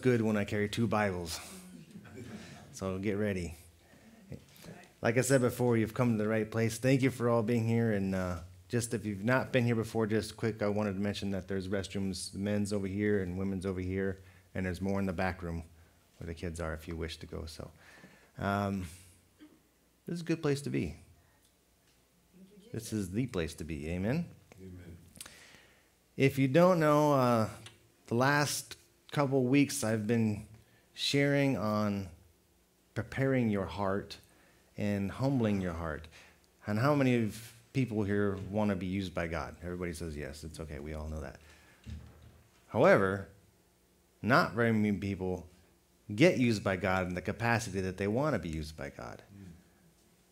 good when I carry two Bibles. So get ready. Like I said before, you've come to the right place. Thank you for all being here. And uh, just if you've not been here before, just quick, I wanted to mention that there's restrooms, men's over here and women's over here, and there's more in the back room where the kids are if you wish to go. So um, this is a good place to be. This is the place to be. Amen. Amen. If you don't know, uh, the last couple weeks I've been sharing on preparing your heart and humbling your heart. And how many of people here want to be used by God? Everybody says yes. It's okay. We all know that. However, not very many people get used by God in the capacity that they want to be used by God.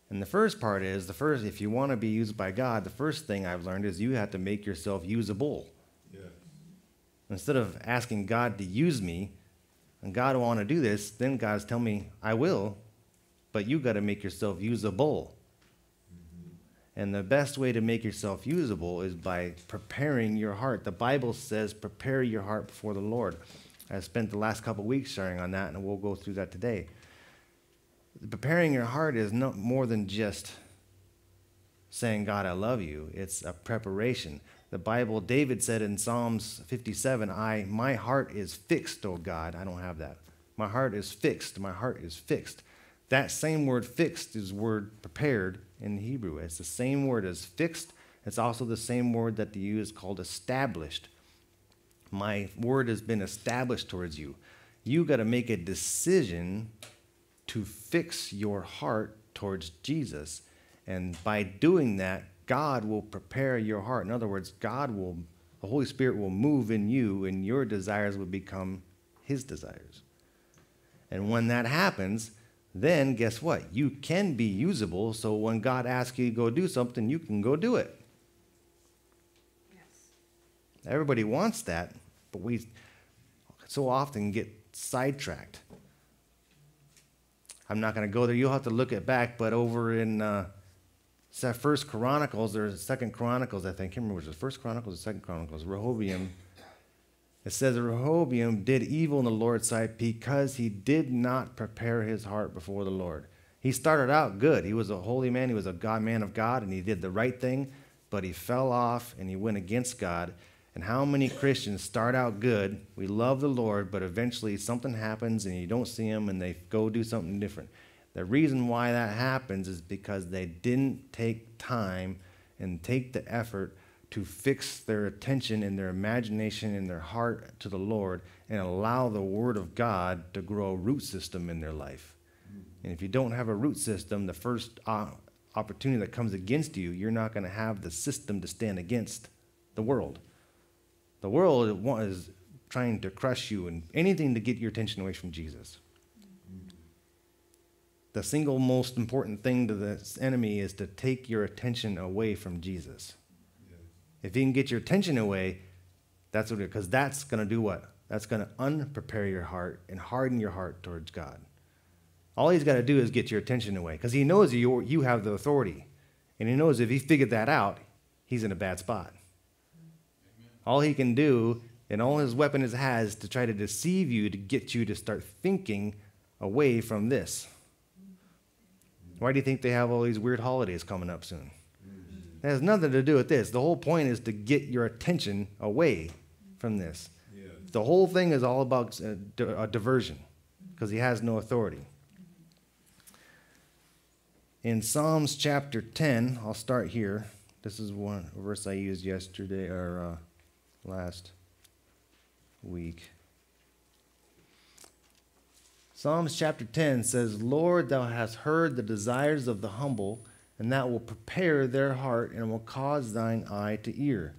And the first part is the first if you want to be used by God, the first thing I've learned is you have to make yourself usable. Instead of asking God to use me, and God want to do this, then God's telling me, I will, but you got to make yourself usable. Mm-hmm. And the best way to make yourself usable is by preparing your heart. The Bible says, prepare your heart before the Lord. I spent the last couple weeks sharing on that, and we'll go through that today. Preparing your heart is not more than just saying, God, I love you. It's a preparation. The Bible, David said in Psalms 57, I, my heart is fixed, O God. I don't have that. My heart is fixed. My heart is fixed. That same word fixed is word prepared in Hebrew. It's the same word as fixed. It's also the same word that the use called established. My word has been established towards you. You got to make a decision to fix your heart towards Jesus. And by doing that, God will prepare your heart. In other words, God will, the Holy Spirit will move in you, and your desires will become His desires. And when that happens, then guess what? You can be usable. So when God asks you to go do something, you can go do it. Yes. Everybody wants that, but we so often get sidetracked. I'm not going to go there. You'll have to look it back, but over in uh, First Chronicles or Second Chronicles, I think. I can't remember which was First Chronicles or Second Chronicles. Rehoboam it says Rehoboam did evil in the Lord's sight because he did not prepare his heart before the Lord. He started out good. He was a holy man, he was a God man of God, and he did the right thing, but he fell off and he went against God. And how many Christians start out good, we love the Lord, but eventually something happens and you don't see him, and they go do something different. The reason why that happens is because they didn't take time and take the effort to fix their attention and their imagination and their heart to the Lord and allow the Word of God to grow a root system in their life. And if you don't have a root system, the first opportunity that comes against you, you're not going to have the system to stand against the world. The world is trying to crush you and anything to get your attention away from Jesus. The single most important thing to the enemy is to take your attention away from Jesus. If he can get your attention away, that's what because that's going to do what? That's going to unprepare your heart and harden your heart towards God. All he's got to do is get your attention away because he knows you, you have the authority. And he knows if he figured that out, he's in a bad spot. Amen. All he can do and all his weapon is has to try to deceive you to get you to start thinking away from this. Why do you think they have all these weird holidays coming up soon? It has nothing to do with this. The whole point is to get your attention away from this. Yeah. The whole thing is all about a, uh, a diversion because he has no authority. In Psalms chapter 10, I'll start here. This is one verse I used yesterday or uh, last week. Psalms chapter 10 says, Lord, thou hast heard the desires of the humble and that will prepare their heart and will cause thine eye to ear.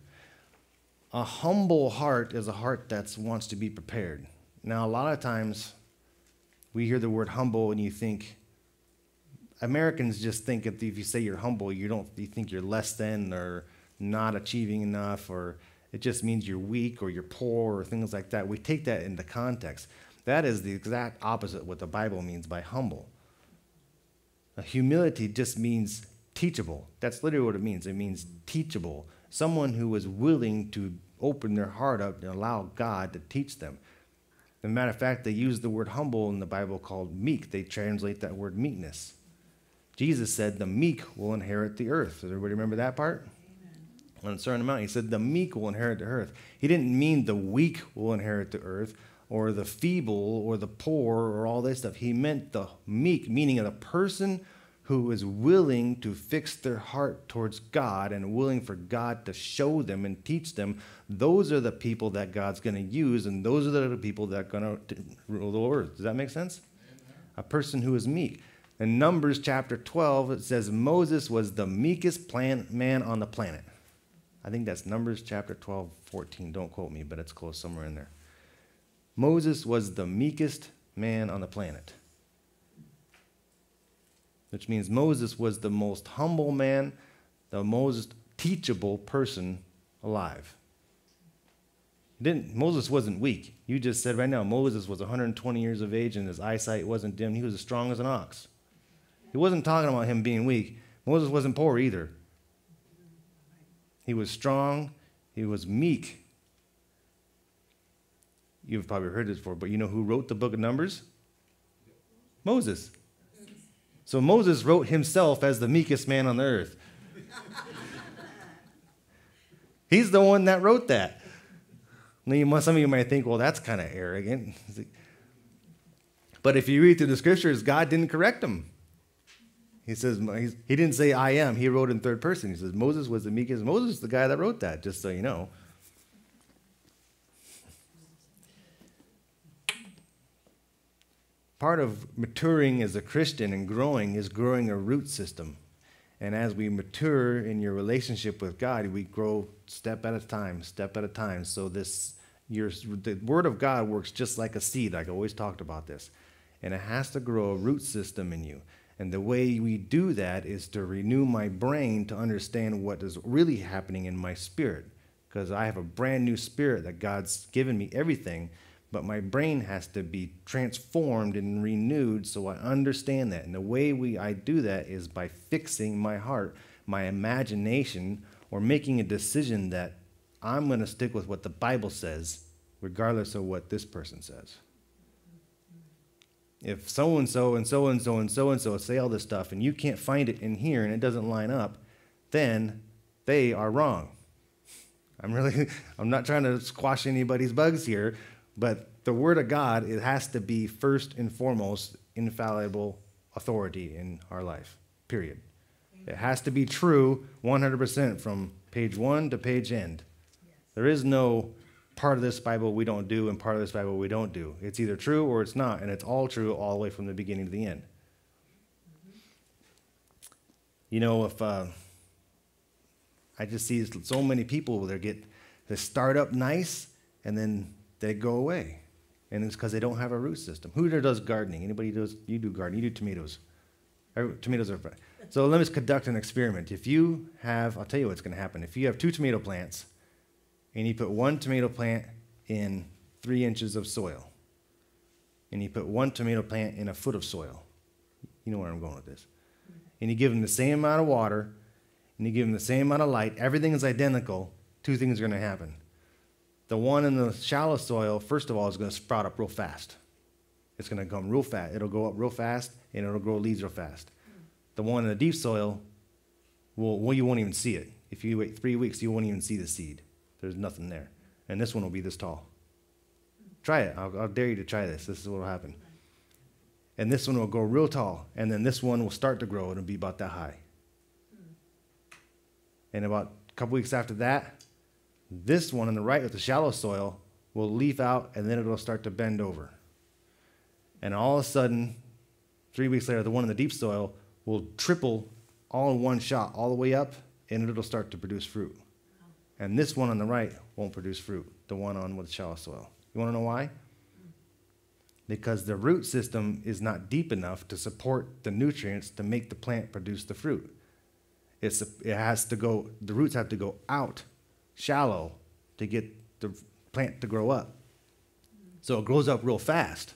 A humble heart is a heart that wants to be prepared. Now, a lot of times we hear the word humble and you think, Americans just think if you say you're humble, you don't you think you're less than or not achieving enough, or it just means you're weak or you're poor or things like that. We take that into context. That is the exact opposite of what the Bible means by humble. Humility just means teachable. That's literally what it means. It means teachable. Someone who is willing to open their heart up and allow God to teach them. As a matter of fact, they use the word humble in the Bible called meek. They translate that word meekness. Jesus said, The meek will inherit the earth. Does everybody remember that part? On the Sermon on the Mount, he said, The meek will inherit the earth. He didn't mean the weak will inherit the earth or the feeble or the poor or all this stuff. He meant the meek, meaning of the person who is willing to fix their heart towards God and willing for God to show them and teach them. Those are the people that God's going to use, and those are the people that are going to rule the earth. Does that make sense? A person who is meek. In Numbers chapter 12, it says Moses was the meekest plan- man on the planet. I think that's Numbers chapter 12, 14. Don't quote me, but it's close somewhere in there. Moses was the meekest man on the planet which means Moses was the most humble man, the most teachable person alive. Didn't, Moses wasn't weak. You just said right now, Moses was 120 years of age and his eyesight wasn't dim. He was as strong as an ox. He wasn't talking about him being weak. Moses wasn't poor either. He was strong, he was meek. You've probably heard this before, but you know who wrote the book of Numbers? Moses. So Moses wrote himself as the meekest man on the earth. He's the one that wrote that. Now, some of you might think, well, that's kind of arrogant. But if you read through the scriptures, God didn't correct him. He says, he didn't say, I am. He wrote in third person. He says, Moses was the meekest. Moses is the guy that wrote that, just so you know. Part of maturing as a Christian and growing is growing a root system. And as we mature in your relationship with God, we grow step at a time, step at a time. So this your the word of God works just like a seed. I've always talked about this. And it has to grow a root system in you. And the way we do that is to renew my brain to understand what is really happening in my spirit. Because I have a brand new spirit that God's given me everything but my brain has to be transformed and renewed so I understand that. And the way we I do that is by fixing my heart, my imagination, or making a decision that I'm going to stick with what the Bible says, regardless of what this person says. If so and so and so and so and so and so say all this stuff and you can't find it in here and it doesn't line up, then they are wrong. I'm really I'm not trying to squash anybody's bugs here, but the Word of God, it has to be first and foremost infallible authority in our life, period. It has to be true 100% from page one to page end. There is no part of this Bible we don't do and part of this Bible we don't do. It's either true or it's not, and it's all true all the way from the beginning to the end. You know, if uh, I just see so many people that get they start up nice and then they go away. And it's because they don't have a root system. Who here does gardening? Anybody does? You do gardening. You do tomatoes. Tomatoes are. So let us conduct an experiment. If you have, I'll tell you what's going to happen. If you have two tomato plants, and you put one tomato plant in three inches of soil, and you put one tomato plant in a foot of soil, you know where I'm going with this. And you give them the same amount of water, and you give them the same amount of light. Everything is identical. Two things are going to happen. The one in the shallow soil, first of all, is going to sprout up real fast. It's going to come real fast. It'll go up real fast, and it'll grow leaves real fast. The one in the deep soil, well, well, you won't even see it. If you wait three weeks, you won't even see the seed. There's nothing there. And this one will be this tall. Try it. I'll, I'll dare you to try this. This is what will happen. And this one will grow real tall. And then this one will start to grow. It'll be about that high. And about a couple weeks after that, this one on the right with the shallow soil will leaf out and then it'll start to bend over. And all of a sudden, three weeks later, the one in the deep soil will triple all in one shot, all the way up, and it'll start to produce fruit. And this one on the right won't produce fruit, the one on with shallow soil. You want to know why? Because the root system is not deep enough to support the nutrients to make the plant produce the fruit. It's, it has to go, the roots have to go out shallow to get the plant to grow up. So it grows up real fast.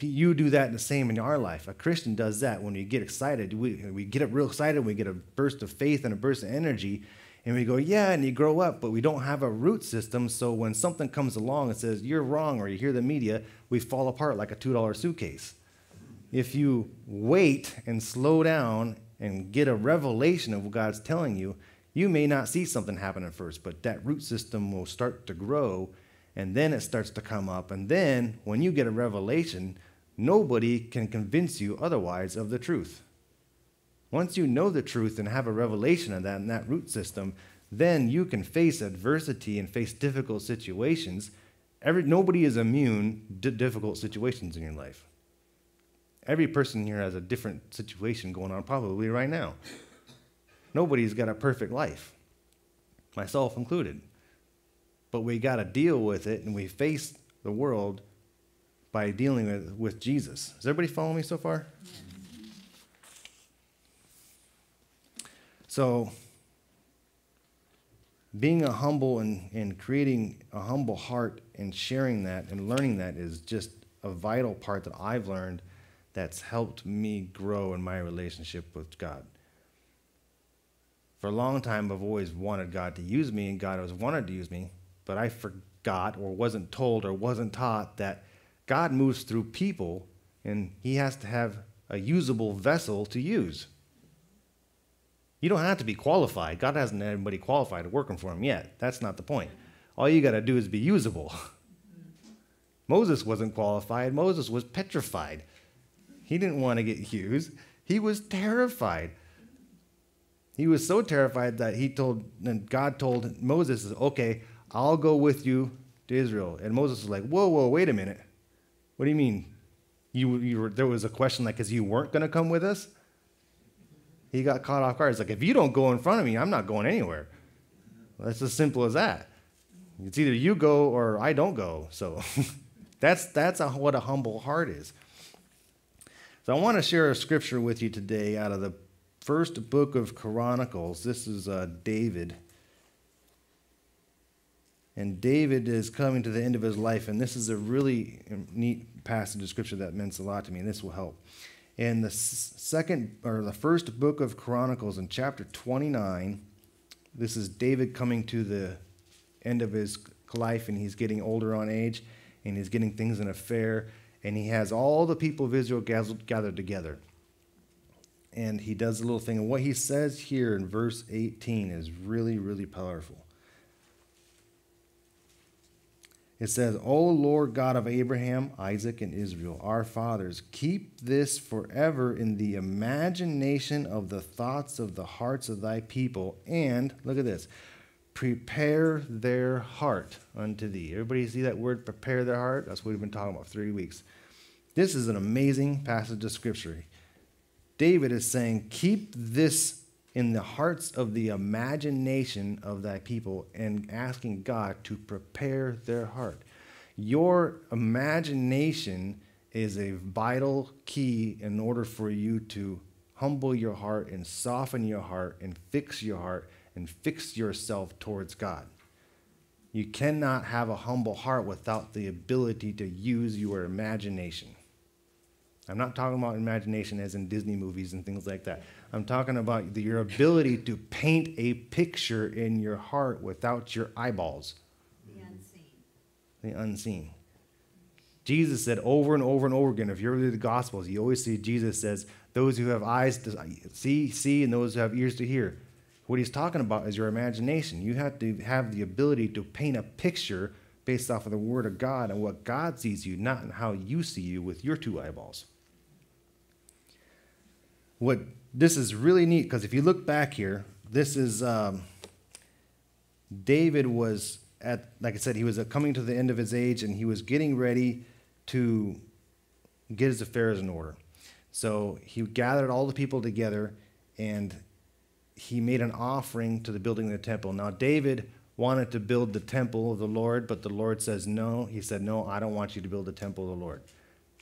You do that the same in our life. A Christian does that when we get excited. We, we get up real excited, we get a burst of faith and a burst of energy, And we go, yeah, and you grow up, but we don't have a root system. So when something comes along and says, you're wrong, or you hear the media, we fall apart like a $2 suitcase. If you wait and slow down and get a revelation of what God's telling you, you may not see something happen at first, but that root system will start to grow, and then it starts to come up. And then when you get a revelation, nobody can convince you otherwise of the truth. Once you know the truth and have a revelation of that in that root system, then you can face adversity and face difficult situations. Every, nobody is immune to difficult situations in your life. Every person here has a different situation going on, probably right now. Nobody's got a perfect life, myself included. But we got to deal with it, and we face the world by dealing with, with Jesus. Does everybody follow me so far? So, being a humble and, and creating a humble heart and sharing that and learning that is just a vital part that I've learned that's helped me grow in my relationship with God. For a long time, I've always wanted God to use me, and God has wanted to use me, but I forgot or wasn't told or wasn't taught that God moves through people and He has to have a usable vessel to use. You don't have to be qualified. God hasn't had anybody qualified working for him yet. That's not the point. All you got to do is be usable. Moses wasn't qualified. Moses was petrified. He didn't want to get used. He was terrified. He was so terrified that he told, and God told Moses, okay, I'll go with you to Israel. And Moses was like, whoa, whoa, wait a minute. What do you mean? You, you were, there was a question like, because you weren't going to come with us? he got caught off guard. He's like, if you don't go in front of me, I'm not going anywhere. That's as simple as that. It's either you go or I don't go. So that's, that's a, what a humble heart is. So I want to share a scripture with you today out of the first book of Chronicles. This is uh, David. And David is coming to the end of his life, and this is a really neat passage of scripture that means a lot to me, and this will help in the second or the first book of Chronicles in chapter 29. This is David coming to the end of his life and he's getting older on age and he's getting things in a fair and he has all the people of Israel gathered together. And he does a little thing. And what he says here in verse 18 is really, really powerful. It says, O Lord God of Abraham, Isaac, and Israel, our fathers, keep this forever in the imagination of the thoughts of the hearts of thy people, and, look at this, prepare their heart unto thee. Everybody see that word, prepare their heart? That's what we've been talking about three weeks. This is an amazing passage of scripture. David is saying, keep this in the hearts of the imagination of thy people and asking God to prepare their heart. Your imagination is a vital key in order for you to humble your heart and soften your heart and fix your heart and fix yourself towards God. You cannot have a humble heart without the ability to use your imagination. I'm not talking about imagination as in Disney movies and things like that. I'm talking about the, your ability to paint a picture in your heart without your eyeballs. The unseen. The unseen. Jesus said over and over and over again, if you read the Gospels, you always see Jesus says, Those who have eyes to see, see, and those who have ears to hear. What he's talking about is your imagination. You have to have the ability to paint a picture based off of the Word of God and what God sees you, not in how you see you with your two eyeballs what this is really neat because if you look back here, this is um, David was at, like I said, he was coming to the end of his age and he was getting ready to get his affairs in order. So he gathered all the people together and he made an offering to the building of the temple. Now, David wanted to build the temple of the Lord, but the Lord says no. He said, No, I don't want you to build the temple of the Lord.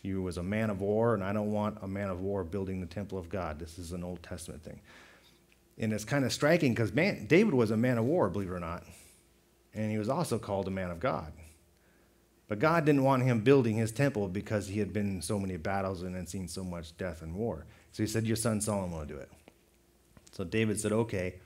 You was a man of war, and I don't want a man of war building the temple of God. This is an Old Testament thing. And it's kind of striking because David was a man of war, believe it or not. And he was also called a man of God. But God didn't want him building his temple because he had been in so many battles and had seen so much death and war. So he said, Your son Solomon will do it. So David said, Okay,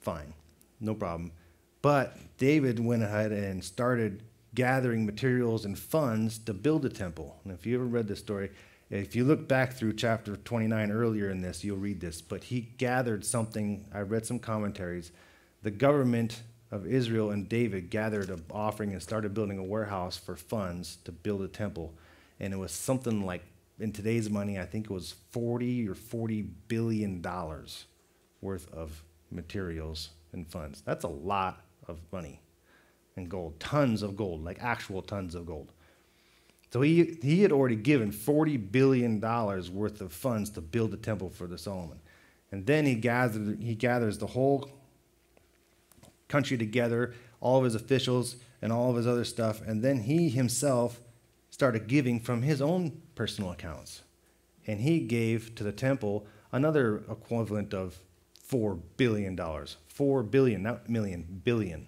fine. no problem. But David went ahead and started gathering materials and funds to build a temple. And if you ever read this story, if you look back through chapter 29 earlier in this, you'll read this. But he gathered something, I read some commentaries. The government of Israel and David gathered an offering and started building a warehouse for funds to build a temple. And it was something like, in today's money, I think it was 40 or 40 billion dollars worth of materials and funds. That's a lot of money and gold, tons of gold, like actual tons of gold. So he, he had already given $40 billion worth of funds to build the temple for the Solomon. And then he, gathered, he gathers the whole country together, all of his officials and all of his other stuff, and then he himself started giving from his own personal accounts. And he gave to the temple another equivalent of $4 billion. 4 billion, not million, billion.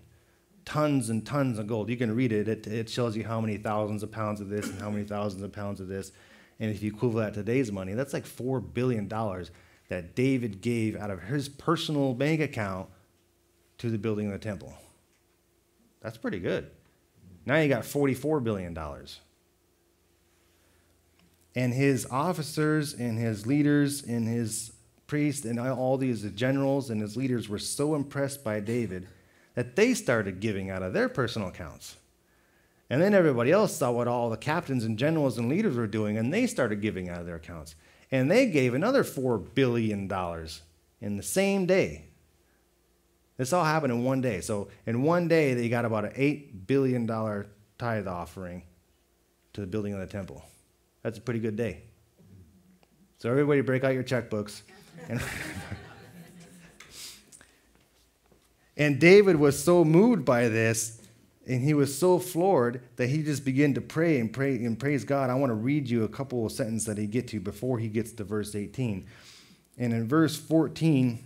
Tons and tons of gold. You can read it. it. It shows you how many thousands of pounds of this and how many thousands of pounds of this. And if you equivalent that to today's money, that's like $4 billion that David gave out of his personal bank account to the building of the temple. That's pretty good. Now you got $44 billion. And his officers and his leaders and his priests and all these generals and his leaders were so impressed by David that they started giving out of their personal accounts. And then everybody else saw what all the captains and generals and leaders were doing, and they started giving out of their accounts. And they gave another $4 billion in the same day. This all happened in one day. So in one day, they got about an $8 billion tithe offering to the building of the temple. That's a pretty good day. So everybody break out your checkbooks. And, and David was so moved by this, and he was so floored that he just began to pray and pray and praise God. I want to read you a couple of sentences that he get to before he gets to verse 18. And in verse 14,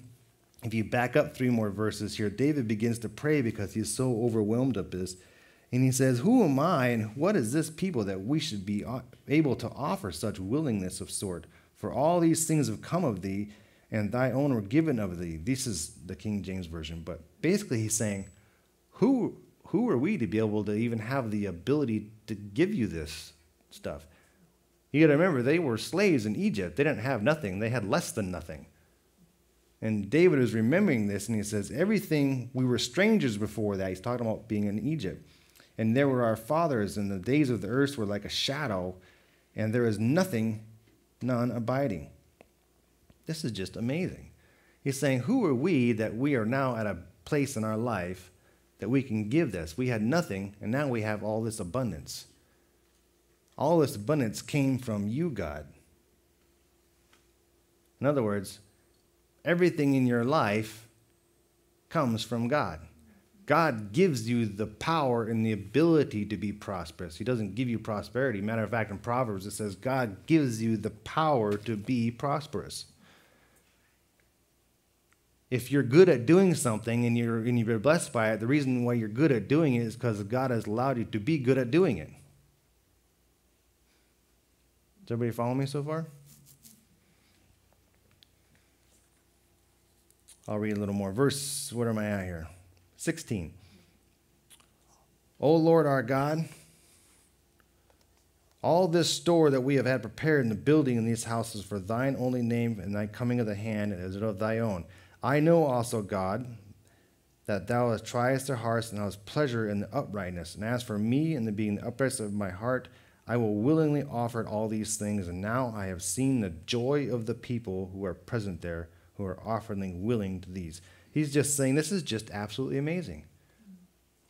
if you back up three more verses here, David begins to pray because he's so overwhelmed of this. And he says, Who am I and what is this people that we should be able to offer such willingness of sort? For all these things have come of thee, and thy own were given of thee. This is the King James Version. But basically, he's saying, Who, who are we to be able to even have the ability to give you this stuff? You got to remember, they were slaves in Egypt. They didn't have nothing, they had less than nothing. And David is remembering this, and he says, Everything, we were strangers before that. He's talking about being in Egypt. And there were our fathers, and the days of the earth were like a shadow, and there is nothing, none abiding. This is just amazing. He's saying, Who are we that we are now at a place in our life that we can give this? We had nothing, and now we have all this abundance. All this abundance came from you, God. In other words, everything in your life comes from God. God gives you the power and the ability to be prosperous. He doesn't give you prosperity. Matter of fact, in Proverbs it says God gives you the power to be prosperous. If you're good at doing something and you're, and you're blessed by it, the reason why you're good at doing it is because God has allowed you to be good at doing it. Does everybody follow me so far? I'll read a little more. Verse, what am I at here? 16. O Lord our God, all this store that we have had prepared in the building in these houses for thine only name and thy coming of the hand it of thy own. I know also, God, that thou hast triest their hearts and hast pleasure in the uprightness. And as for me and the being the uprightness of my heart, I will willingly offer all these things. And now I have seen the joy of the people who are present there who are offering willing to these. He's just saying this is just absolutely amazing.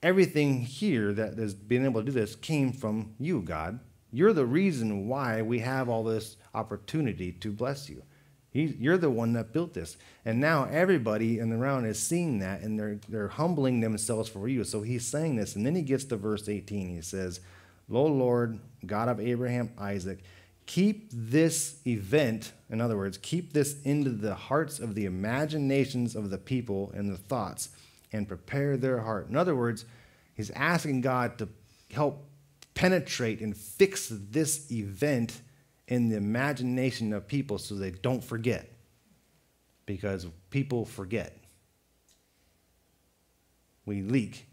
Everything here that has been able to do this came from you, God. You're the reason why we have all this opportunity to bless you. You're the one that built this. And now everybody in the round is seeing that and they're, they're humbling themselves for you. So he's saying this. And then he gets to verse 18. He says, Lo Lord, God of Abraham, Isaac, keep this event, in other words, keep this into the hearts of the imaginations of the people and the thoughts, and prepare their heart. In other words, he's asking God to help penetrate and fix this event in the imagination of people so they don't forget. Because people forget. we leak.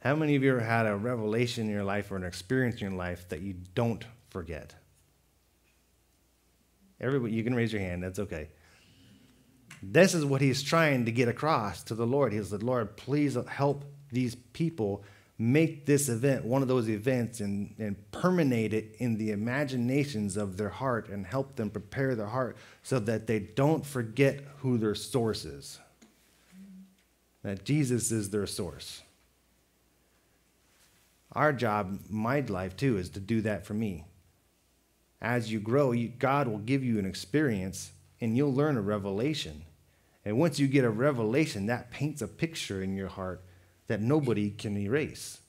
How many of you ever had a revelation in your life or an experience in your life that you don't forget? Everybody, you can raise your hand, that's okay. This is what he's trying to get across to the Lord. He said, Lord, please help these people make this event one of those events and, and permeate it in the imaginations of their heart and help them prepare their heart so that they don't forget who their source is. That Jesus is their source. Our job, my life too, is to do that for me. As you grow, you, God will give you an experience and you'll learn a revelation. And once you get a revelation, that paints a picture in your heart that nobody can erase.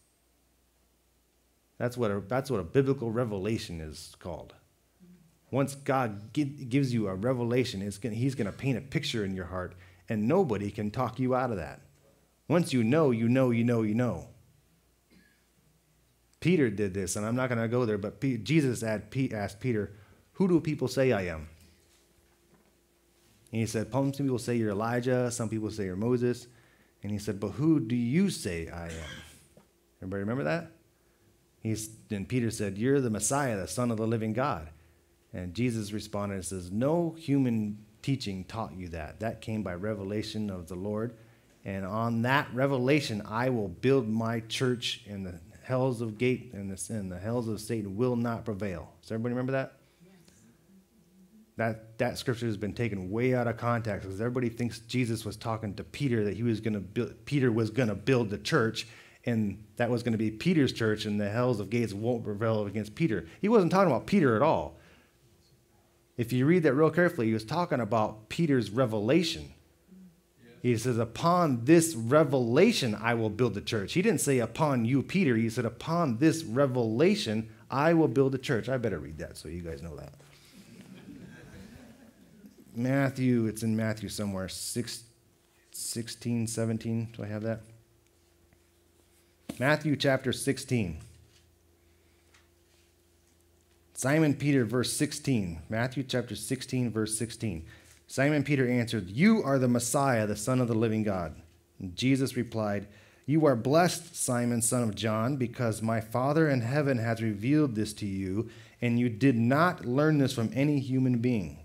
That's what a, that's what a biblical revelation is called. Once God gives you a revelation, gonna, He's going to paint a picture in your heart, and nobody can talk you out of that. Once you know, you know, you know, you know. Peter did this, and I'm not going to go there, but Jesus asked Peter, Who do people say I am? And he said, Some people say you're Elijah, some people say you're Moses. And he said, But who do you say I am? Everybody remember that? He's, and Peter said, You're the Messiah, the Son of the living God. And Jesus responded and says, No human teaching taught you that. That came by revelation of the Lord. And on that revelation, I will build my church, and the hells of gate and the, and the hells of Satan will not prevail. Does everybody remember that? That that scripture has been taken way out of context because everybody thinks Jesus was talking to Peter that he was going to build Peter was going to build the church and that was going to be Peter's church and the hells of gates won't prevail against Peter. He wasn't talking about Peter at all. If you read that real carefully, he was talking about Peter's revelation. He says, Upon this revelation, I will build the church. He didn't say, Upon you, Peter. He said, Upon this revelation, I will build the church. I better read that so you guys know that. Matthew, it's in Matthew somewhere, 6, 16, 17. Do I have that? Matthew chapter 16. Simon Peter, verse 16. Matthew chapter 16, verse 16. Simon Peter answered, You are the Messiah, the Son of the living God. And Jesus replied, You are blessed, Simon, son of John, because my Father in heaven has revealed this to you, and you did not learn this from any human being.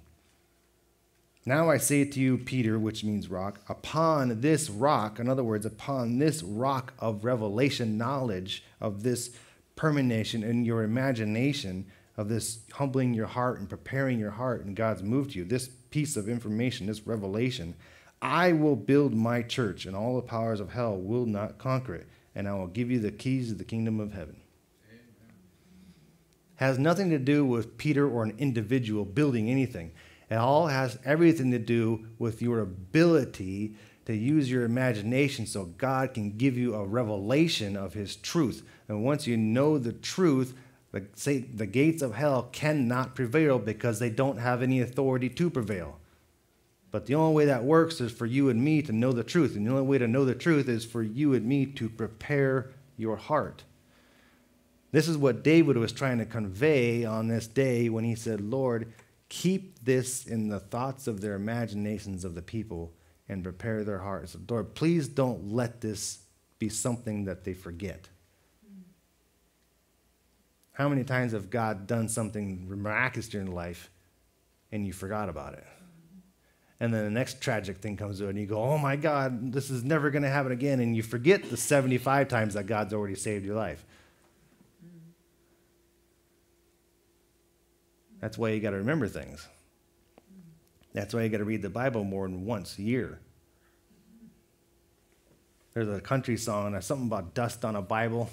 Now I say to you, Peter, which means rock, upon this rock, in other words, upon this rock of revelation, knowledge of this permanation in your imagination, of this humbling your heart and preparing your heart, and God's moved you, this piece of information, this revelation, I will build my church, and all the powers of hell will not conquer it, and I will give you the keys of the kingdom of heaven. Amen. Has nothing to do with Peter or an individual building anything. It all has everything to do with your ability to use your imagination so God can give you a revelation of His truth. And once you know the truth, the, say, the gates of hell cannot prevail because they don't have any authority to prevail. But the only way that works is for you and me to know the truth. And the only way to know the truth is for you and me to prepare your heart. This is what David was trying to convey on this day when he said, Lord, keep this in the thoughts of their imaginations of the people and prepare their hearts. Lord, please don't let this be something that they forget. How many times have God done something miraculous in your life and you forgot about it? And then the next tragic thing comes to it, and you go, oh my God, this is never going to happen again. And you forget the 75 times that God's already saved your life. That's why you got to remember things. That's why you got to read the Bible more than once a year. There's a country song, there's something about dust on a Bible.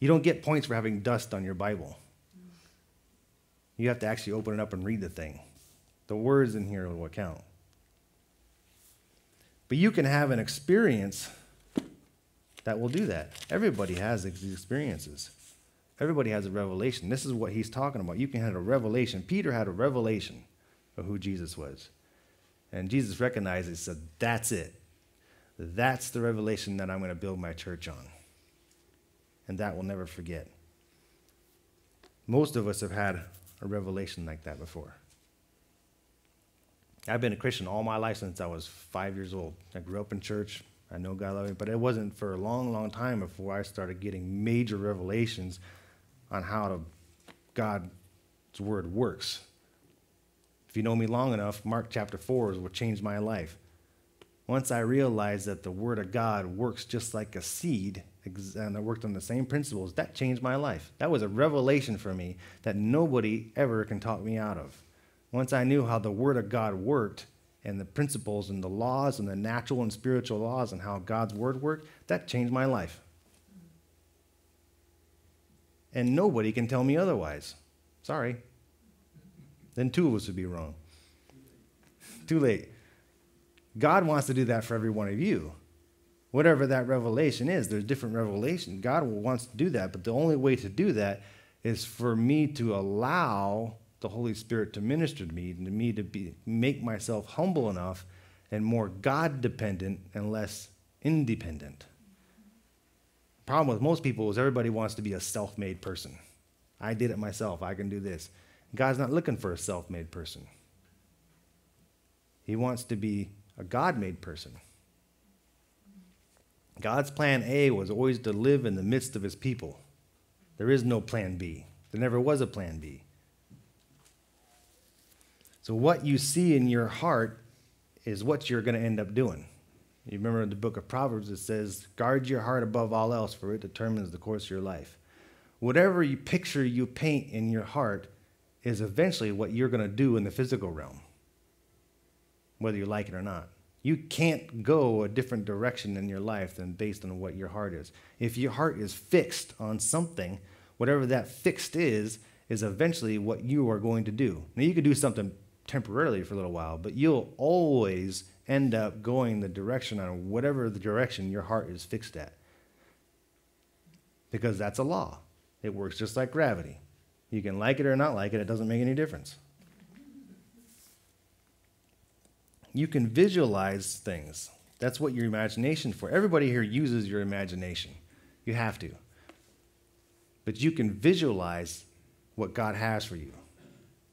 You don't get points for having dust on your Bible. You have to actually open it up and read the thing. The words in here will count. But you can have an experience that will do that. Everybody has these experiences. Everybody has a revelation. This is what he's talking about. You can have a revelation. Peter had a revelation of who Jesus was. And Jesus recognized it, said, That's it. That's the revelation that I'm going to build my church on. And that we'll never forget. Most of us have had a revelation like that before. I've been a Christian all my life since I was five years old. I grew up in church. I know God loved me, but it wasn't for a long, long time before I started getting major revelations on how to, God's word works. If you know me long enough, Mark chapter 4 is what changed my life. Once I realized that the word of God works just like a seed, and I worked on the same principles, that changed my life. That was a revelation for me that nobody ever can talk me out of. Once I knew how the word of God worked, and the principles and the laws and the natural and spiritual laws and how God's word worked, that changed my life. And nobody can tell me otherwise. Sorry. Then two of us would be wrong. Too late. God wants to do that for every one of you. Whatever that revelation is, there's different revelation. God wants to do that, but the only way to do that is for me to allow the Holy Spirit to minister to me and to me to be, make myself humble enough and more God dependent and less independent. Problem with most people is everybody wants to be a self made person. I did it myself. I can do this. God's not looking for a self made person, He wants to be a God made person. God's plan A was always to live in the midst of his people. There is no plan B. There never was a plan B. So, what you see in your heart is what you're going to end up doing. You remember in the book of Proverbs, it says, Guard your heart above all else, for it determines the course of your life. Whatever you picture you paint in your heart is eventually what you're going to do in the physical realm whether you like it or not. You can't go a different direction in your life than based on what your heart is. If your heart is fixed on something, whatever that fixed is, is eventually what you are going to do. Now, you could do something temporarily for a little while, but you'll always end up going the direction on whatever the direction your heart is fixed at. Because that's a law. It works just like gravity. You can like it or not like it, it doesn't make any difference. you can visualize things. That's what your imagination for. Everybody here uses your imagination. You have to. But you can visualize what God has for you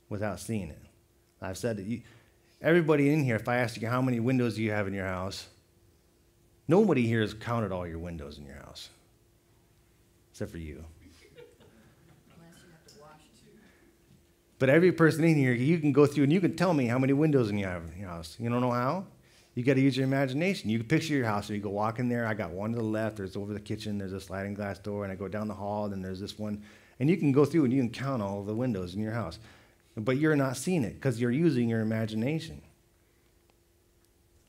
without seeing it. I've said that you, everybody in here, if I asked you how many windows do you have in your house, nobody here has counted all your windows in your house, except for you. But every person in here, you can go through and you can tell me how many windows in your house. You don't know how? You got to use your imagination. You can picture your house. So you go walk in there. I got one to the left. There's over the kitchen. There's a sliding glass door, and I go down the hall. Then there's this one, and you can go through and you can count all the windows in your house. But you're not seeing it because you're using your imagination.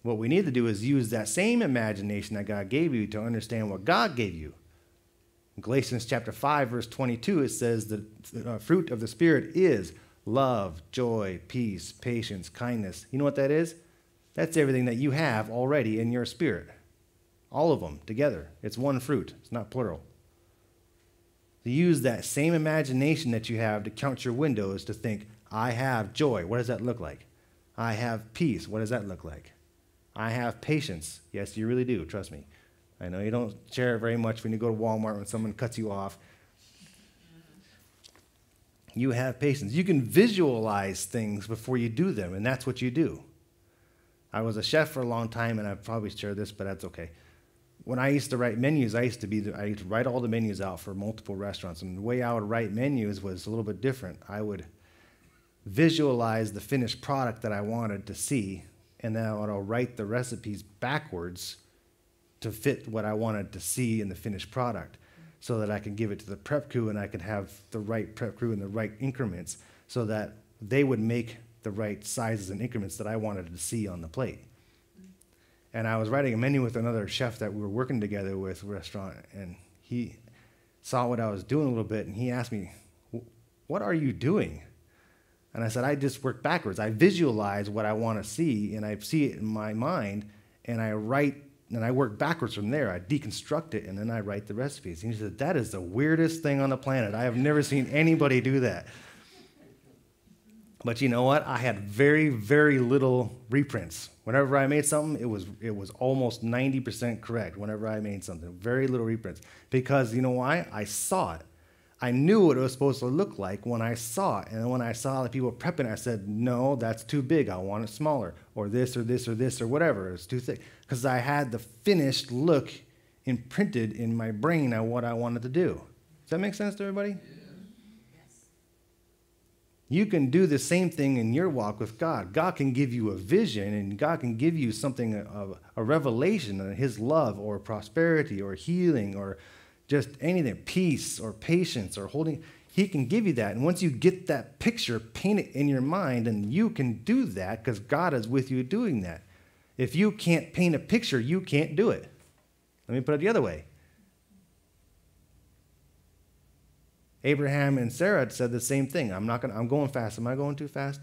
What we need to do is use that same imagination that God gave you to understand what God gave you. Galatians chapter 5, verse 22, it says the uh, fruit of the Spirit is love, joy, peace, patience, kindness. You know what that is? That's everything that you have already in your spirit. All of them together. It's one fruit, it's not plural. To use that same imagination that you have to count your windows to think, I have joy. What does that look like? I have peace. What does that look like? I have patience. Yes, you really do. Trust me. I know you don't share it very much when you go to Walmart when someone cuts you off you have patience. You can visualize things before you do them, and that's what you do. I was a chef for a long time, and I've probably shared this, but that's okay. When I used to write menus, I used to be I used to write all the menus out for multiple restaurants, and the way I would write menus was a little bit different. I would visualize the finished product that I wanted to see, and then I would write the recipes backwards to fit what I wanted to see in the finished product so that I can give it to the prep crew and I can have the right prep crew in the right increments so that they would make the right sizes and increments that I wanted to see on the plate. And I was writing a menu with another chef that we were working together with restaurant, and he saw what I was doing a little bit, and he asked me, "What are you doing?" And I said, "I just work backwards. I visualize what I want to see, and I see it in my mind, and I write and I work backwards from there. I deconstruct it and then I write the recipes. And he said, That is the weirdest thing on the planet. I have never seen anybody do that. But you know what? I had very, very little reprints. Whenever I made something, it was it was almost 90% correct whenever I made something. Very little reprints. Because you know why? I saw it. I knew what it was supposed to look like when I saw it. And when I saw the people prepping, I said, no, that's too big. I want it smaller. Or this, or this, or this, or whatever. It's too thick. Because I had the finished look imprinted in my brain of what I wanted to do. Does that make sense to everybody? Yes. You can do the same thing in your walk with God. God can give you a vision and God can give you something, a, a revelation of His love or prosperity or healing or just anything, peace or patience or holding. He can give you that. And once you get that picture, paint it in your mind, and you can do that because God is with you doing that. If you can't paint a picture, you can't do it. Let me put it the other way. Abraham and Sarah said the same thing. I'm not going I'm going fast. Am I going too fast?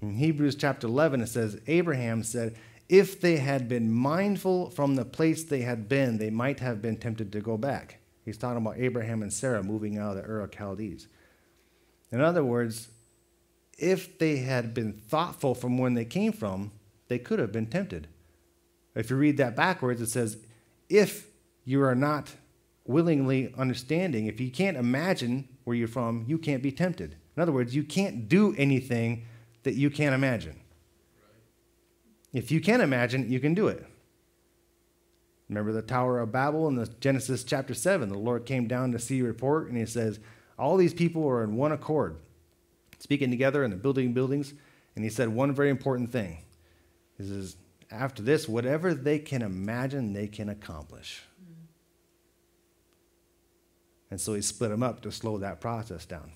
In Hebrews chapter 11 it says Abraham said, "If they had been mindful from the place they had been, they might have been tempted to go back." He's talking about Abraham and Sarah moving out of the Ur of Chaldees. In other words, if they had been thoughtful from when they came from, they could have been tempted. If you read that backwards, it says, if you are not willingly understanding, if you can't imagine where you're from, you can't be tempted. In other words, you can't do anything that you can't imagine. If you can imagine, you can do it. Remember the Tower of Babel in the Genesis chapter 7? The Lord came down to see a report, and he says, All these people are in one accord, speaking together and building buildings. And he said one very important thing. He says, After this, whatever they can imagine, they can accomplish. And so he split them up to slow that process down.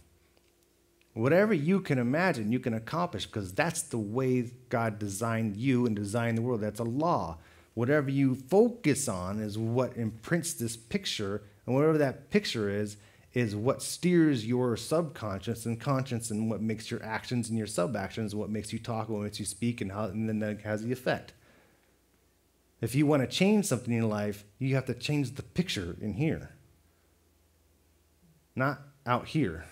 Whatever you can imagine, you can accomplish because that's the way God designed you and designed the world. That's a law. Whatever you focus on is what imprints this picture, and whatever that picture is, is what steers your subconscious and conscious and what makes your actions and your sub-actions, what makes you talk, what makes you speak, and how and then that has the effect. If you want to change something in life, you have to change the picture in here. Not out here.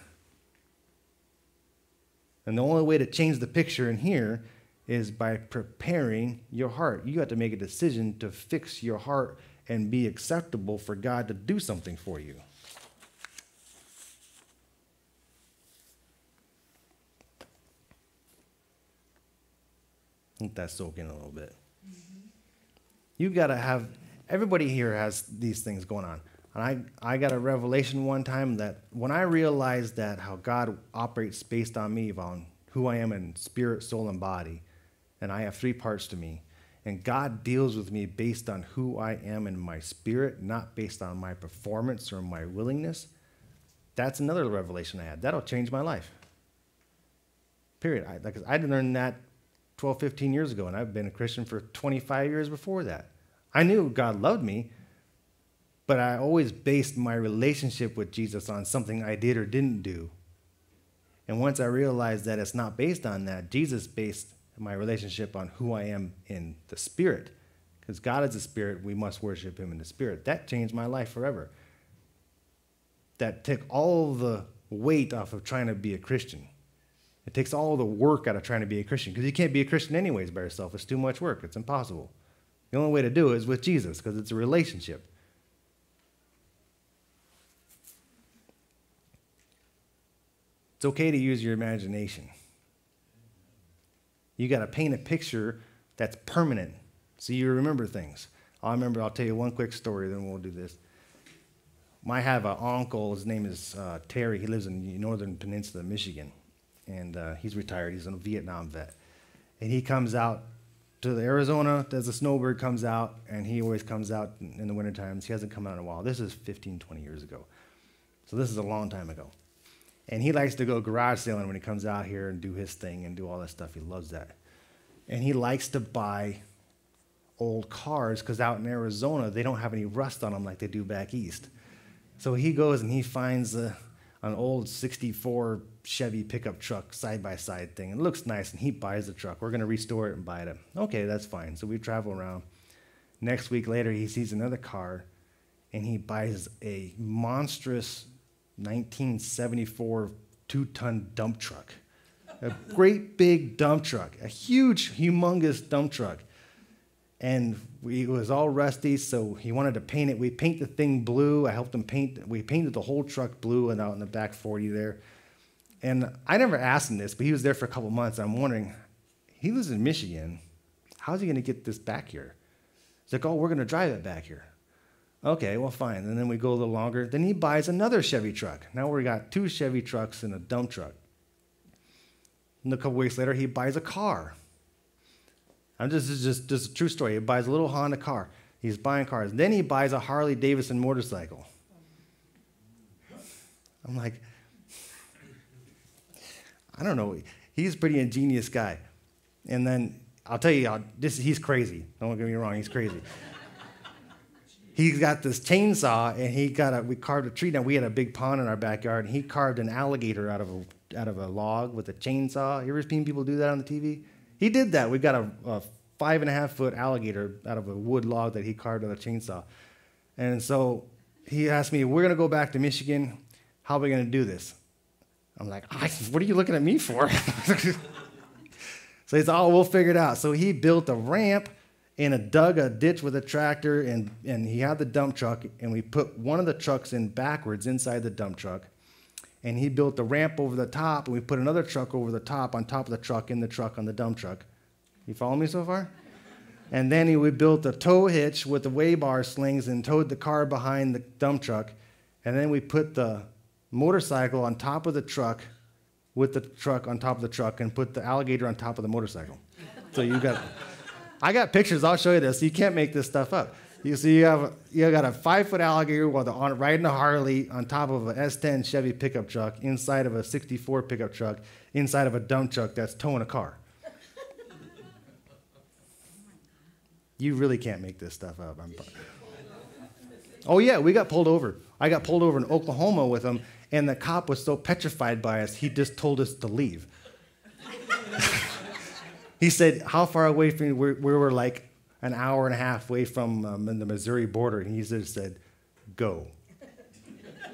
And the only way to change the picture in here is by preparing your heart. You have to make a decision to fix your heart and be acceptable for God to do something for you. Let that soak in a little bit. Mm-hmm. You got to have, everybody here has these things going on. And I, I got a revelation one time that when I realized that how God operates based on me, on who I am in spirit, soul, and body, and I have three parts to me. And God deals with me based on who I am in my spirit, not based on my performance or my willingness. That's another revelation I had. That'll change my life. Period. I, like, I learned that 12, 15 years ago, and I've been a Christian for 25 years before that. I knew God loved me, but I always based my relationship with Jesus on something I did or didn't do. And once I realized that it's not based on that, Jesus based my relationship on who I am in the spirit. Because God is a spirit, we must worship him in the spirit. That changed my life forever. That took all the weight off of trying to be a Christian. It takes all the work out of trying to be a Christian because you can't be a Christian anyways by yourself. It's too much work. It's impossible. The only way to do it is with Jesus because it's a relationship. It's okay to use your imagination. You got to paint a picture that's permanent so you remember things. I remember, I'll tell you one quick story, then we'll do this. I have an uncle, his name is uh, Terry. He lives in the northern peninsula of Michigan, and uh, he's retired. He's a Vietnam vet. And he comes out to the Arizona as a snowbird comes out, and he always comes out in the winter times. He hasn't come out in a while. This is 15, 20 years ago. So this is a long time ago. And he likes to go garage selling when he comes out here and do his thing and do all that stuff. He loves that. And he likes to buy old cars because out in Arizona, they don't have any rust on them like they do back east. So he goes and he finds a, an old 64 Chevy pickup truck side by side thing. It looks nice, and he buys the truck. We're going to restore it and buy it. Okay, that's fine. So we travel around. Next week later, he sees another car and he buys a monstrous 1974 two ton dump truck. A great big dump truck, a huge, humongous dump truck. and we, it was all rusty, so he wanted to paint it. We paint the thing blue. I helped him paint. We painted the whole truck blue and out in the back 40 there. And I never asked him this, but he was there for a couple months. I'm wondering, he lives in Michigan. How's he going to get this back here? He's like, oh, we're going to drive it back here. Okay, well, fine. And then we go a little longer. Then he buys another Chevy truck. Now we got two Chevy trucks and a dump truck. And a couple weeks later, he buys a car. I'm just, this is just, just a true story. He buys a little Honda car. He's buying cars. Then he buys a Harley Davidson motorcycle. I'm like, I don't know. He's a pretty ingenious guy. And then I'll tell you, I'll, this, he's crazy. Don't get me wrong, he's crazy. He's got this chainsaw, and he got a. We carved a tree down. We had a big pond in our backyard, and he carved an alligator out of a out of a log with a chainsaw. You ever seen people do that on the TV? He did that. We got a, a five and a half foot alligator out of a wood log that he carved with a chainsaw. And so he asked me, We're going to go back to Michigan. How are we going to do this? I'm like, What are you looking at me for? so he's, Oh, we'll figure it out. So he built a ramp and a dug a ditch with a tractor, and, and he had the dump truck, and we put one of the trucks in backwards inside the dump truck. And he built the ramp over the top, and we put another truck over the top on top of the truck in the truck on the dump truck. You follow me so far? And then he, we built a tow hitch with the way bar slings and towed the car behind the dump truck. And then we put the motorcycle on top of the truck with the truck on top of the truck and put the alligator on top of the motorcycle. So you got, I got pictures. I'll show you this. You can't make this stuff up. You see, you have you got a five foot alligator with a, on, riding a Harley on top of a S10 Chevy pickup truck, inside of a 64 pickup truck, inside of a dump truck that's towing a car. You really can't make this stuff up. I'm... oh, yeah, we got pulled over. I got pulled over in Oklahoma with him, and the cop was so petrified by us, he just told us to leave. he said, How far away from you? We, we were like an hour and a half away from um, the Missouri border, and he just said, Go.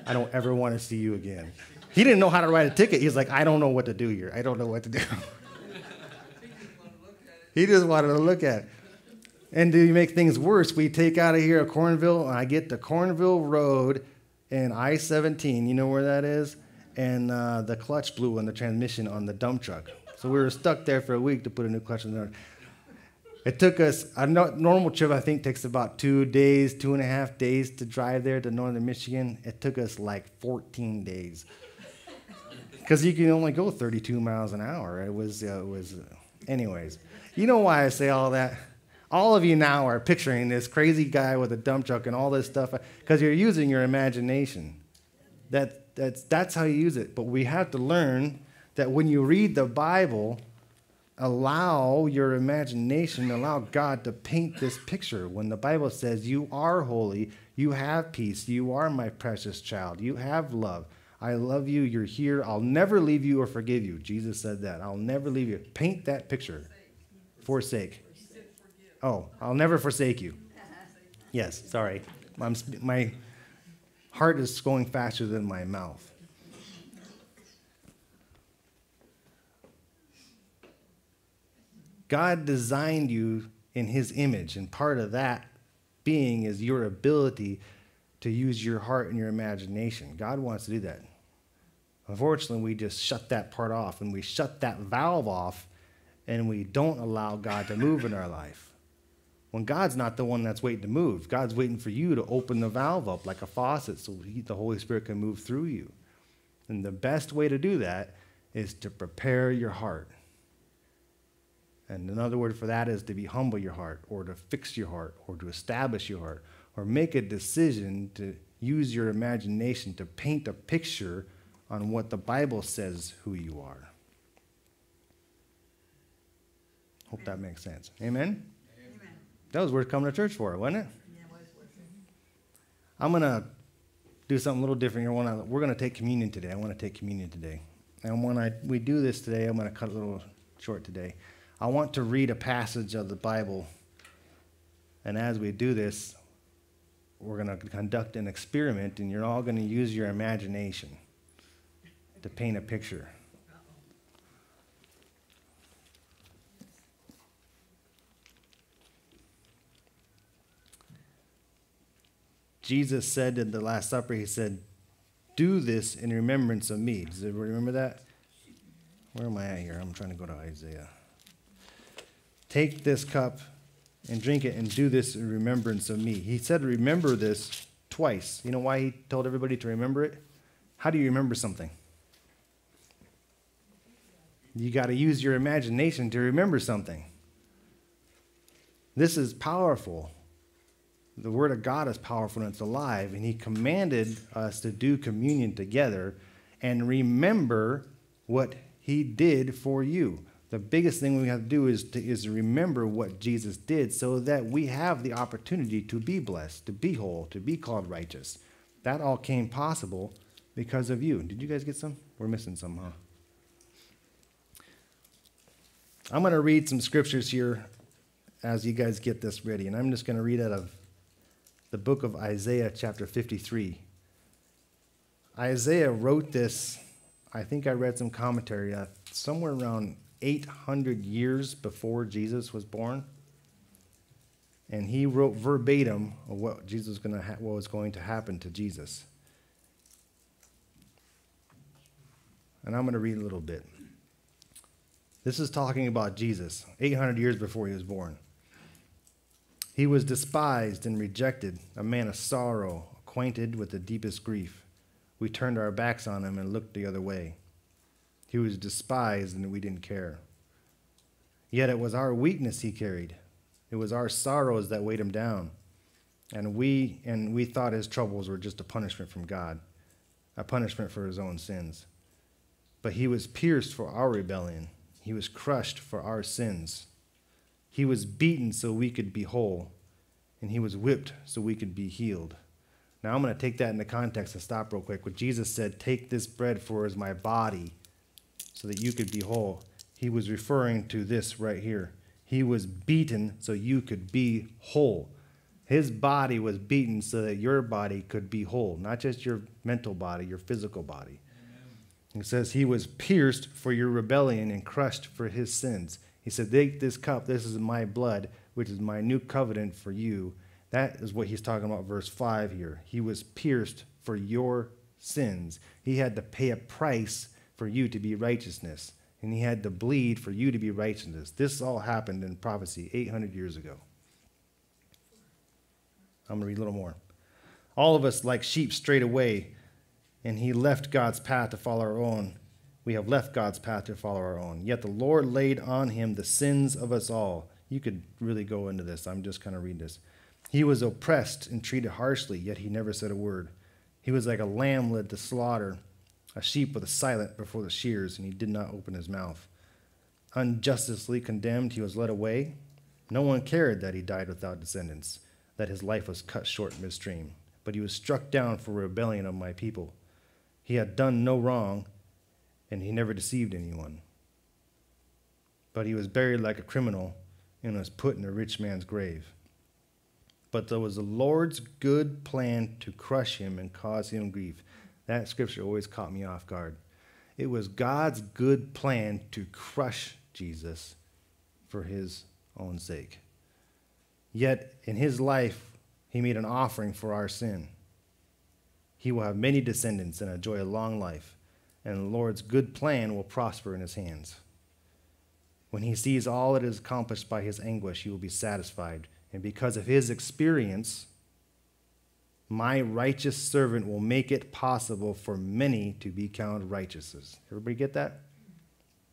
I don't ever want to see you again. He didn't know how to write a ticket. He's like, I don't know what to do here. I don't know what to do. he just wanted to look at it. And to make things worse, we take out of here a Cornville, and I get to Cornville Road and I 17. You know where that is? And uh, the clutch blew on the transmission on the dump truck. So we were stuck there for a week to put a new clutch in there. It took us, a normal trip, I think, takes about two days, two and a half days to drive there to northern Michigan. It took us like 14 days. Because you can only go 32 miles an hour. It was, uh, it was, uh, anyways. You know why I say all that? All of you now are picturing this crazy guy with a dump truck and all this stuff because you're using your imagination. That, that's, that's how you use it. But we have to learn that when you read the Bible, allow your imagination, allow God to paint this picture. When the Bible says, You are holy, you have peace, you are my precious child, you have love. I love you, you're here, I'll never leave you or forgive you. Jesus said that. I'll never leave you. Paint that picture. Forsake. Oh, I'll never forsake you. Yes, sorry. I'm, my heart is going faster than my mouth. God designed you in his image, and part of that being is your ability to use your heart and your imagination. God wants to do that. Unfortunately, we just shut that part off and we shut that valve off and we don't allow God to move in our life when God's not the one that's waiting to move. God's waiting for you to open the valve up like a faucet so he, the Holy Spirit can move through you. And the best way to do that is to prepare your heart. And another word for that is to be humble your heart, or to fix your heart, or to establish your heart, or make a decision to use your imagination to paint a picture on what the Bible says who you are. Hope that makes sense. Amen? That was worth coming to church for, wasn't it? Yeah, it was it. I'm going to do something a little different here. We're going to take communion today. I want to take communion today. And when I, we do this today, I'm going to cut a little short today. I want to read a passage of the Bible. And as we do this, we're going to conduct an experiment, and you're all going to use your imagination to paint a picture. Jesus said at the Last Supper, He said, Do this in remembrance of me. Does everybody remember that? Where am I at here? I'm trying to go to Isaiah. Take this cup and drink it and do this in remembrance of me. He said, Remember this twice. You know why he told everybody to remember it? How do you remember something? You got to use your imagination to remember something. This is powerful. The Word of God is powerful and it's alive, and He commanded us to do communion together and remember what He did for you. The biggest thing we have to do is to is remember what Jesus did so that we have the opportunity to be blessed, to be whole, to be called righteous. That all came possible because of you. Did you guys get some? We're missing some, huh? I'm going to read some scriptures here as you guys get this ready. And I'm just going to read out of the book of Isaiah, chapter 53. Isaiah wrote this, I think I read some commentary, uh, somewhere around 800 years before Jesus was born. And he wrote verbatim what Jesus was going to ha- what was going to happen to Jesus. And I'm going to read a little bit. This is talking about Jesus, 800 years before he was born. He was despised and rejected, a man of sorrow, acquainted with the deepest grief. We turned our backs on him and looked the other way. He was despised and we didn't care. Yet it was our weakness he carried. It was our sorrows that weighed him down. And we and we thought his troubles were just a punishment from God, a punishment for his own sins. But he was pierced for our rebellion. He was crushed for our sins. He was beaten so we could be whole, and he was whipped so we could be healed. Now I'm going to take that into context and stop real quick. What Jesus said, Take this bread for is my body, so that you could be whole. He was referring to this right here. He was beaten so you could be whole. His body was beaten so that your body could be whole, not just your mental body, your physical body. It says, He was pierced for your rebellion and crushed for his sins. He said, Take this cup, this is my blood, which is my new covenant for you. That is what he's talking about, verse 5 here. He was pierced for your sins. He had to pay a price for you to be righteousness, and he had to bleed for you to be righteousness. This all happened in prophecy 800 years ago. I'm going to read a little more. All of us, like sheep, strayed away, and he left God's path to follow our own we have left God's path to follow our own. Yet the Lord laid on him the sins of us all. You could really go into this. I'm just kind of reading this. He was oppressed and treated harshly, yet he never said a word. He was like a lamb led to slaughter, a sheep with a silent before the shears, and he did not open his mouth. Unjustly condemned, he was led away. No one cared that he died without descendants, that his life was cut short midstream. But he was struck down for rebellion of my people. He had done no wrong and he never deceived anyone. But he was buried like a criminal and was put in a rich man's grave. But there was the Lord's good plan to crush him and cause him grief. That scripture always caught me off guard. It was God's good plan to crush Jesus for his own sake. Yet in his life, he made an offering for our sin. He will have many descendants and enjoy a long life and the Lord's good plan will prosper in his hands. When he sees all that is accomplished by his anguish, he will be satisfied. And because of his experience, my righteous servant will make it possible for many to be counted righteous. Everybody get that?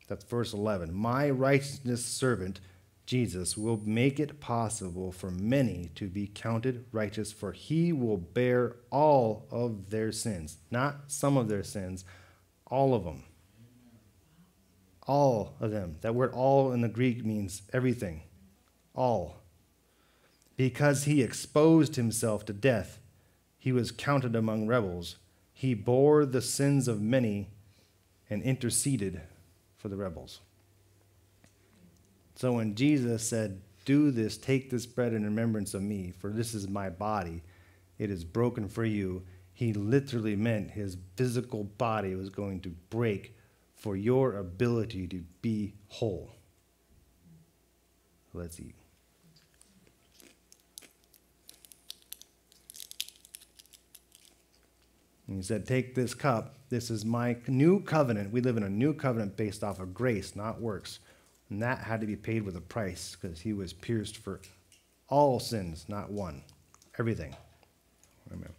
That's verse 11. My righteousness servant, Jesus, will make it possible for many to be counted righteous, for he will bear all of their sins, not some of their sins all of them. All of them. That word all in the Greek means everything. All. Because he exposed himself to death, he was counted among rebels. He bore the sins of many and interceded for the rebels. So when Jesus said, Do this, take this bread in remembrance of me, for this is my body, it is broken for you he literally meant his physical body was going to break for your ability to be whole. Let's eat. And he said, Take this cup. This is my new covenant. We live in a new covenant based off of grace, not works. And that had to be paid with a price because he was pierced for all sins, not one. Everything. Amen.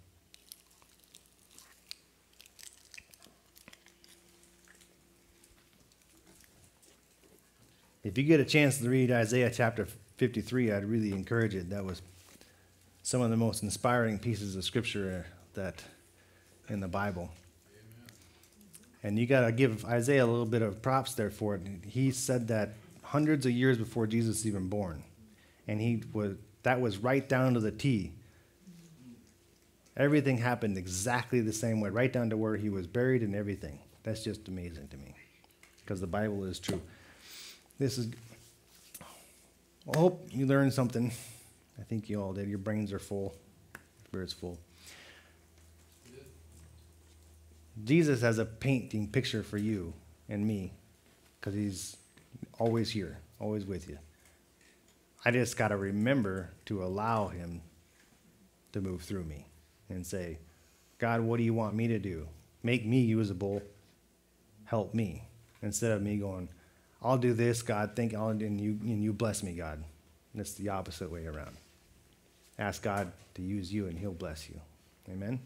If you get a chance to read Isaiah chapter 53, I'd really encourage it. That was some of the most inspiring pieces of scripture uh, that in the Bible. And you got to give Isaiah a little bit of props there for it. He said that hundreds of years before Jesus was even born. And he was that was right down to the T. Everything happened exactly the same way, right down to where he was buried and everything. That's just amazing to me. Because the Bible is true. This is I hope you learned something. I think you all did. Your brains are full. Spirit's full. Jesus has a painting picture for you and me because he's always here, always with you. I just got to remember to allow him to move through me and say, God, what do you want me to do? Make me usable. Help me. Instead of me going, I'll do this, God, thank I'll, and you, and you bless me, God. And it's the opposite way around. Ask God to use you and he'll bless you. Amen.